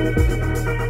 Música